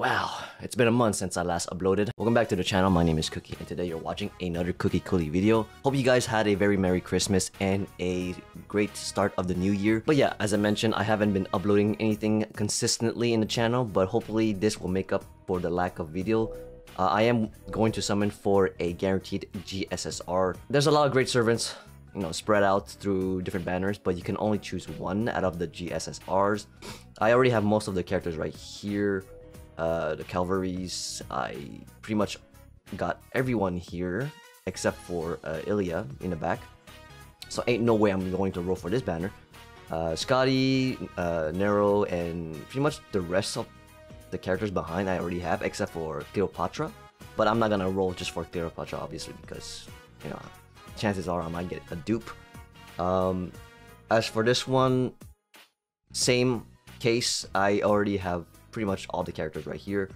Wow, it's been a month since I last uploaded. Welcome back to the channel, my name is Cookie, and today you're watching another Cookie Cooly video. Hope you guys had a very Merry Christmas and a great start of the new year. But yeah, as I mentioned, I haven't been uploading anything consistently in the channel, but hopefully this will make up for the lack of video. Uh, I am going to summon for a guaranteed GSSR. There's a lot of great servants, you know, spread out through different banners, but you can only choose one out of the GSSRs. I already have most of the characters right here. Uh, the Calvaries, I pretty much got everyone here except for uh, Ilya in the back. So ain't no way I'm going to roll for this banner. Uh, Scotty, uh, Nero, and pretty much the rest of the characters behind I already have except for Cleopatra. But I'm not gonna roll just for Cleopatra obviously because, you know, chances are I might get a dupe. Um, as for this one, same case, I already have pretty much all the characters right here.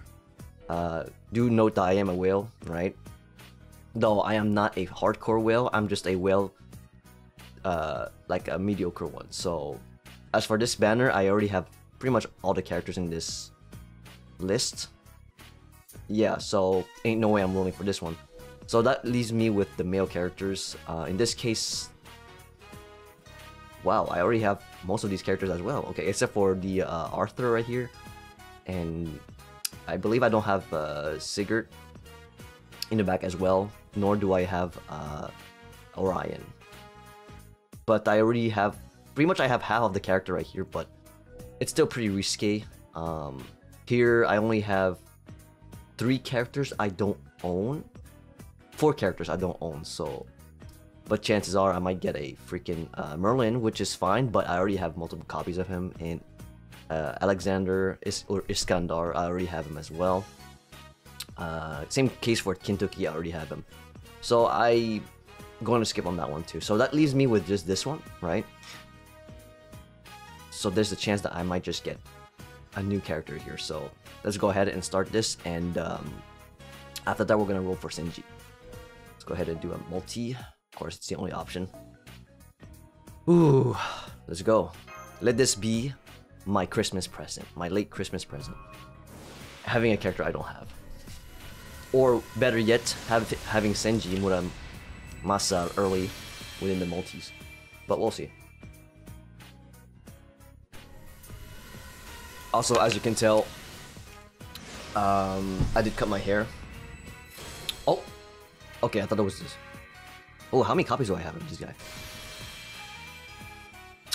Uh, do note that I am a whale, right? Though I am not a hardcore whale, I'm just a whale, uh, like a mediocre one. So, as for this banner, I already have pretty much all the characters in this list. Yeah, so ain't no way I'm rolling for this one. So that leaves me with the male characters. Uh, in this case, wow, I already have most of these characters as well. Okay, except for the uh, Arthur right here and I believe I don't have uh, Sigurd in the back as well, nor do I have uh, Orion. But I already have, pretty much I have half of the character right here, but it's still pretty risky. Um, here I only have three characters I don't own, four characters I don't own, so but chances are I might get a freaking uh, Merlin, which is fine, but I already have multiple copies of him, and uh, Alexander is or Iskandar, I already have him as well. Uh, same case for Kintoki, I already have him. So I going to skip on that one too. So that leaves me with just this one, right? So there's a chance that I might just get a new character here. So let's go ahead and start this. And um, after that, we're gonna roll for Senji. Let's go ahead and do a multi. Of course, it's the only option. Ooh, let's go. Let this be my Christmas present, my late Christmas present. Having a character I don't have. Or better yet, have, having Senji Muramasa early within the multis. But we'll see. Also, as you can tell, um, I did cut my hair. Oh! Okay, I thought it was this. Oh, how many copies do I have of this guy?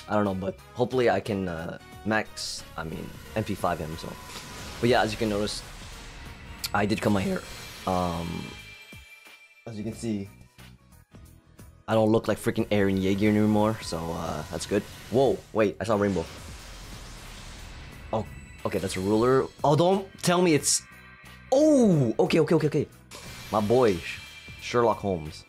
I don't know, but hopefully I can uh, max, I mean, NP5 him, so. But yeah, as you can notice, I did cut my hair. Um, as you can see, I don't look like freaking Eren Yeager anymore, so uh, that's good. Whoa, wait, I saw rainbow. Oh, okay, that's a ruler. Oh, don't tell me it's... Oh, okay, okay, okay, okay. My boy, Sherlock Holmes.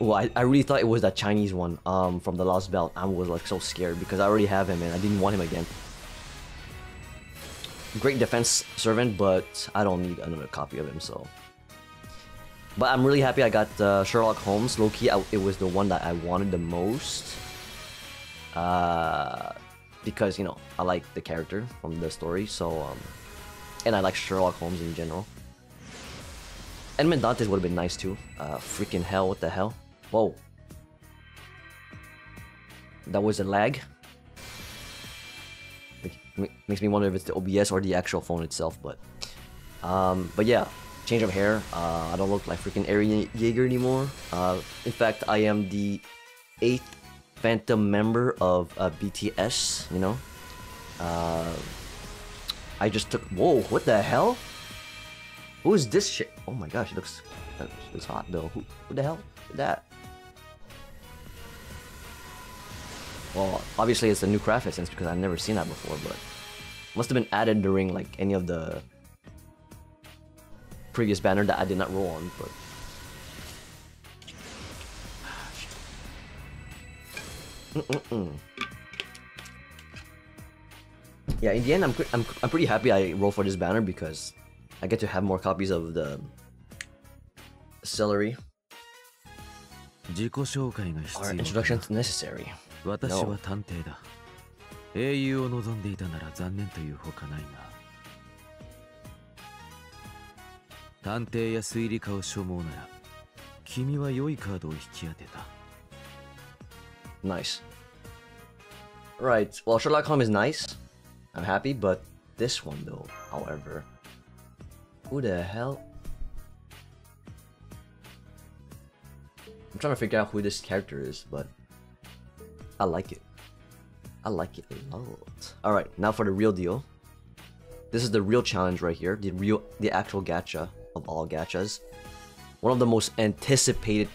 Oh, I, I really thought it was that Chinese one um, from the Lost Belt. I was like so scared because I already have him and I didn't want him again. Great defense servant, but I don't need another copy of him, so... But I'm really happy I got uh, Sherlock Holmes. Loki, it was the one that I wanted the most. Uh, because, you know, I like the character from the story, so... Um, and I like Sherlock Holmes in general. Edmond Dantes would have been nice too. Uh, freaking hell, what the hell? Whoa. That was a lag. Makes me wonder if it's the OBS or the actual phone itself, but... Um, but yeah, change of hair. Uh, I don't look like freaking Eren Yeager anymore. Uh, in fact, I am the eighth Phantom member of uh, BTS, you know? Uh, I just took... Whoa, what the hell? Who is this shit? Oh my gosh, it looks, it looks hot though. Who, who the hell is that? Well, obviously it's a new craft essence because I've never seen that before, but must have been added during like any of the previous banner that I did not roll on, but mm -mm -mm. Yeah, in the end, I'm, I'm, I'm pretty happy I roll for this banner because I get to have more copies of the celery. Our introduction is necessary. 私は探偵だ英雄を望んでいたなら残念というほかないが探偵や推理家を所望なら君は良いカードを引き当てた Nice. Right. Well, Sherlock Holmes is nice. I'm happy, but this one though, however, who the hell? I'm trying to figure out who this character is, but I like it. I like it a lot. All right, now for the real deal. This is the real challenge right here. The real, the actual gacha of all gachas. One of the most anticipated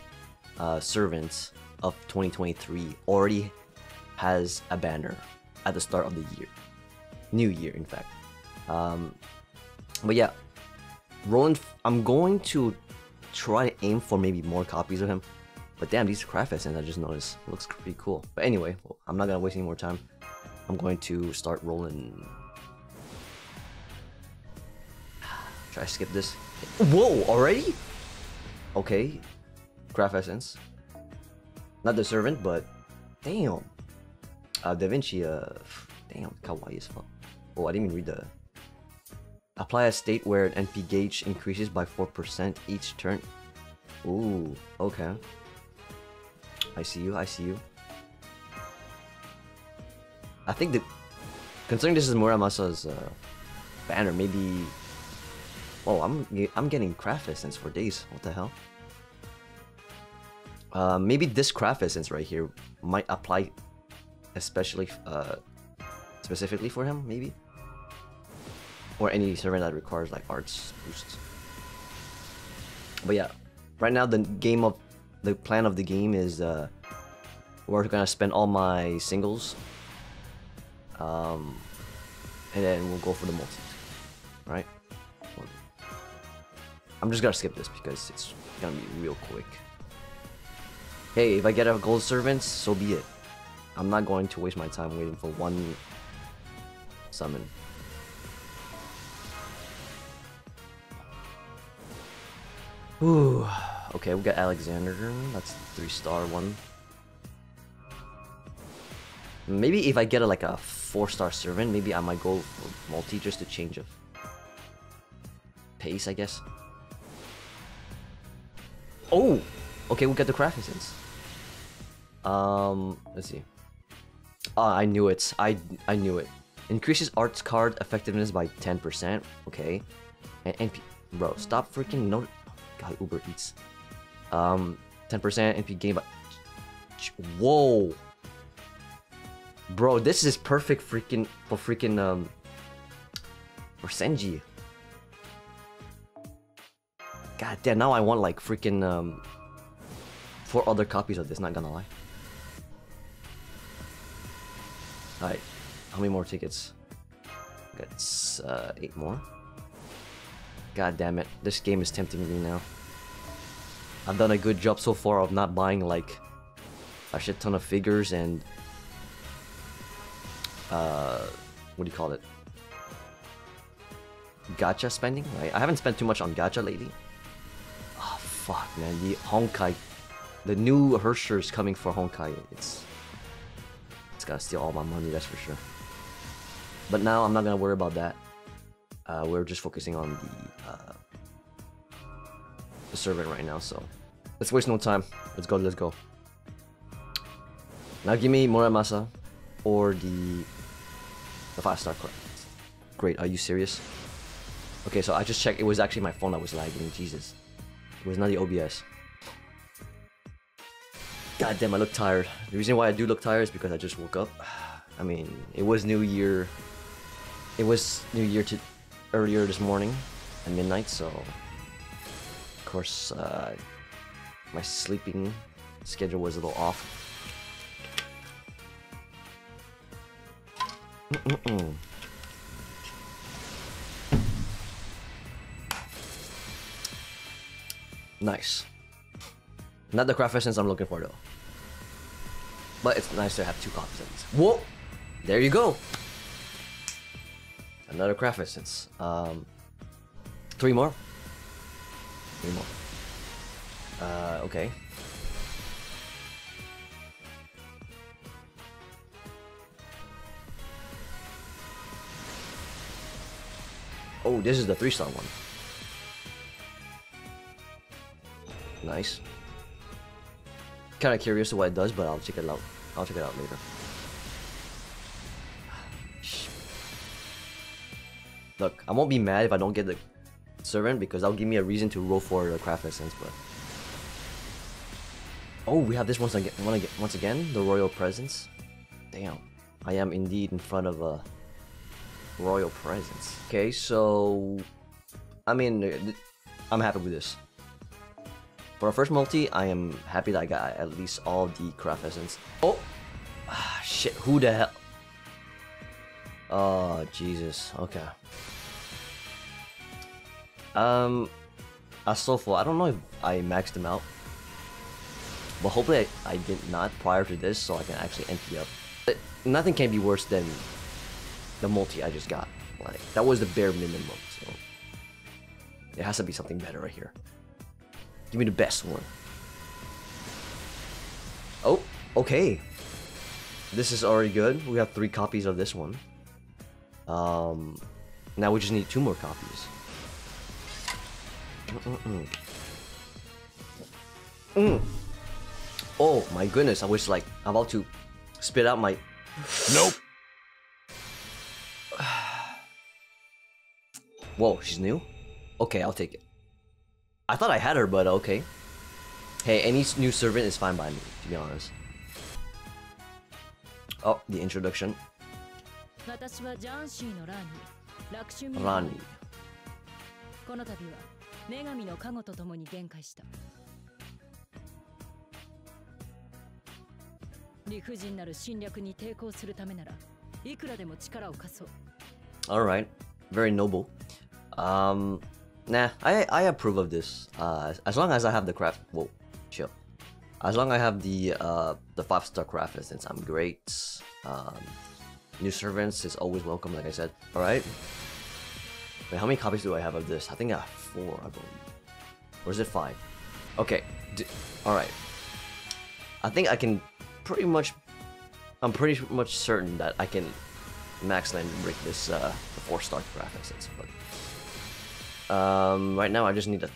uh, servants of 2023 already has a banner at the start of the year. New year, in fact. Um, but yeah, Roland, I'm going to try to aim for maybe more copies of him. But damn, these craft essence I just noticed looks pretty cool. But anyway, I'm not gonna waste any more time. I'm going to start rolling. Try to skip this. Whoa, already? Okay. Craft essence. Not the servant, but damn. Uh, Da Vinci, uh, damn, kawaii as fuck. Oh, I didn't even read the. Apply a state where an NP gauge increases by 4% each turn. Ooh, okay. I see you, I see you. I think that, considering this is Muramasa's uh, banner, maybe. Oh, I'm I'm getting craft essence for days. What the hell? Uh, maybe this craft essence right here might apply, especially uh, specifically for him, maybe, or any servant that requires like arts boosts. But yeah, right now the game of the plan of the game is uh, we're gonna spend all my singles, um, and then we'll go for the multi, right? I'm just gonna skip this because it's gonna be real quick. Hey, if I get a gold servant, so be it. I'm not going to waste my time waiting for one summon. Ooh. Okay, we got Alexander. That's three star one. Maybe if I get a, like a four star servant, maybe I might go multi just to change of pace, I guess. Oh, okay, we got the craft essence. Um, let's see. Ah, I knew it. I I knew it. Increases arts card effectiveness by 10%. Okay. And, and bro, stop freaking no. God, Uber Eats. Um, 10% NP gain by. Whoa. Bro, this is perfect freaking for freaking um for Senji. God damn, now I want like freaking um four other copies of this, not gonna lie. Alright, how many more tickets? Got uh, eight more. God damn it, this game is tempting me now. I've done a good job so far of not buying like a shit ton of figures and uh, what do you call it? Gacha spending, right? I haven't spent too much on gacha lately. Oh fuck, man! The Honkai, the new Herrscher is coming for Honkai. It's it's gonna steal all my money, that's for sure. But now I'm not gonna worry about that. Uh, we're just focusing on the uh, the servant right now, so let's waste no time. Let's go, let's go. Now give me Muramasa or the the five star card. Great, are you serious? Okay, so I just checked. It was actually my phone that was lagging. Jesus, it was not the OBS. God damn, I look tired. The reason why I do look tired is because I just woke up. I mean, it was New Year. It was New Year to earlier this morning at midnight, so of course uh, my sleeping schedule was a little off. Mm-mm-mm. Nice. Not the craft essence I'm looking for though. But it's nice to have two copies of. Whoa! There you go! Another craft essence. Um, three more? Three more. Uh, okay. Oh, this is the three star one. Nice. Kind of curious to what it does, but I'll check it out. I'll check it out later. Look, I won't be mad if I don't get the servant because that'll give me a reason to roll for the craft essence, but Oh, we have this once again once again, the royal presence. Damn. I am indeed in front of a royal presence. Okay, so I mean uh, I'm happy with this. For a first multi, I am happy that I got at least all the craft essence. Oh! Ah, shit, who the hell? Oh, Jesus. Okay. Um, Astolfo, I don't know if I maxed him out. But hopefully I, I, did not prior to this, so I can actually empty up. But nothing can be worse than the multi I just got. Like, that was the bare minimum, so... It has to be something better right here. Give me the best one. Oh, okay. This is already good. We have three copies of this one. Um, now we just need two more copies. Mm, -mm, mm. Oh my goodness, I was like about to spit out my... Nope. Whoa, she's new? Okay, I'll take it. I thought I had her, but okay. Hey, any new servant is fine by me, to be honest. Oh, the introduction. Rani. 理不尽なる侵略に抵抗するためならいくらでも力を貸そう Alright, very noble. Um, Nah, I I approve of this. Uh, as long as I have the craft. Whoa, chill. As long as I have the uh the five star craft essence, I'm great. Um, new servants is always welcome, like I said. All right. Wait, how many copies do I have of this? I think I have four, I believe. Or is it five? Okay. D all right. I think I can pretty much. I'm pretty much certain that I can max land break this uh, four star craft essence, but. Um, right now I just need a,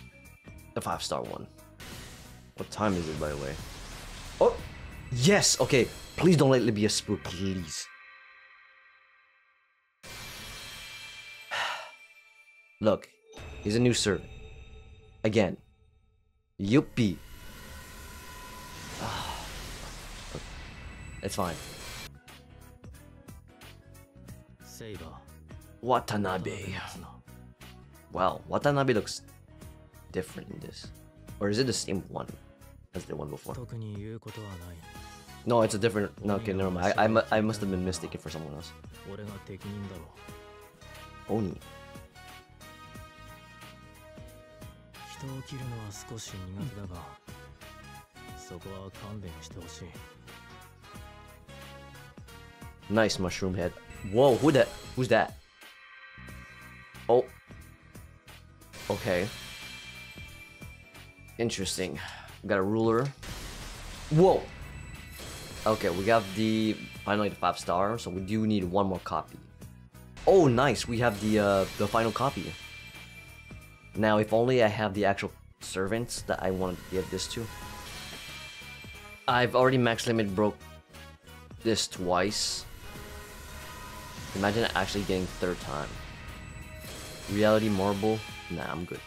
a five star one. What time is it, by the way? Oh, yes. Okay, please don't let it be a spook, please. Look, he's a new servant. Again. Yuppie. It's fine. Saber. Watanabe. Wow, Watanabe looks different in this. Or is it the same one as the one before? No, it's a different... No, okay, never mind. I, I, I must have been mistaken for someone else. Oni. Nice mushroom head. Whoa, who that? Who's that? Oh, Okay. Interesting. We got a ruler. Whoa! Okay, we got the finally the five star, so we do need one more copy. Oh, nice! We have the uh, the final copy. Now, if only I have the actual servants that I want to give this to. I've already max limit broke this twice. Imagine actually getting third time. Reality Marble. Nah, I'm good.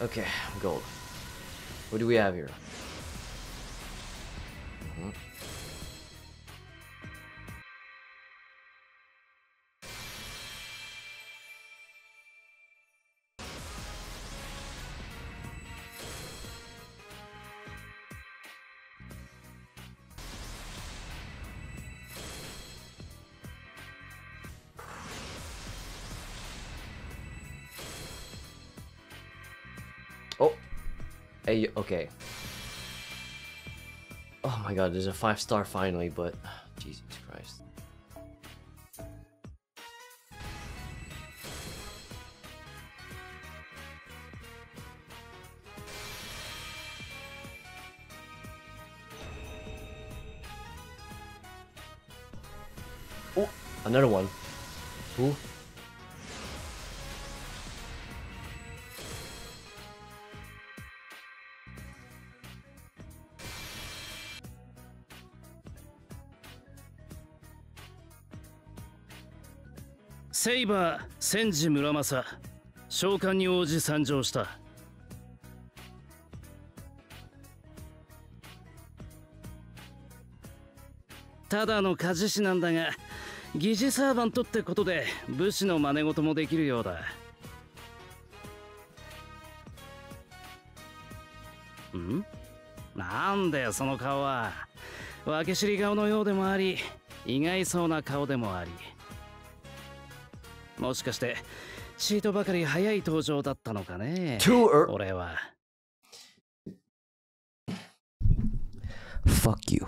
Okay, I'm gold. What do we have here? Mm -hmm. Hey, okay. Oh my god, there's a five star finally, but Jesus Christ. Oh, Another one. Who?「セイバー千治村正。召喚に応じ参上した」ただの鍛冶師なんだが疑似サーバントってことで武士の真似事もできるようだ。ん？なんだよその顔は。分け知り顔のようでもあり意外そうな顔でもあり。もしかしてチートばかり早い登場だったのかね？俺は Fuck you.